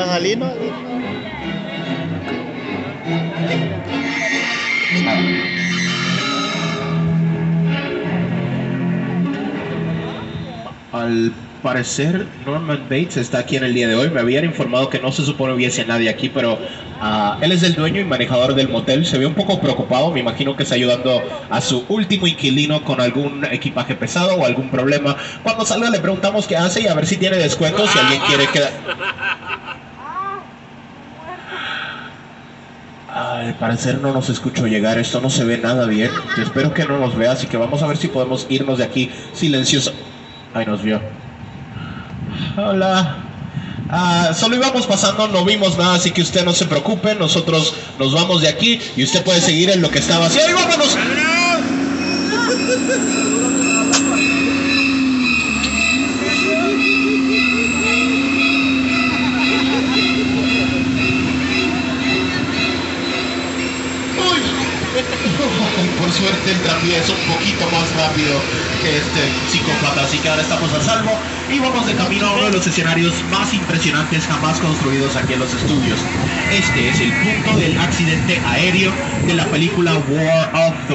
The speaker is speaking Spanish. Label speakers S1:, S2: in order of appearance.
S1: Ang halino. Al parecer Norman Bates está aquí en el día de hoy. Me habían informado que no se supone hubiese nadie aquí, pero ah, él es el dueño y manejador del motel. Se ve un poco preocupado. Me imagino que está ayudando a su último inquilino con algún equipaje pesado o algún problema. Cuando salga le preguntamos qué hace y a ver si tiene descuento si alguien quiere quedar. Al parecer no nos escucho llegar, esto no se ve nada bien. Espero que no nos vea, así que vamos a ver si podemos irnos de aquí silencioso. Ay, nos vio. Hola. Ah, solo íbamos pasando, no vimos nada, así que usted no se preocupe. Nosotros nos vamos de aquí y usted puede seguir en lo que estaba haciendo. ¡Ahí vámonos! Por suerte el tranvía es un poquito más rápido que este psicópata, así que ahora estamos a salvo y vamos de camino a uno de los escenarios más impresionantes jamás construidos aquí en los estudios. Este es el punto del accidente aéreo de la película War of the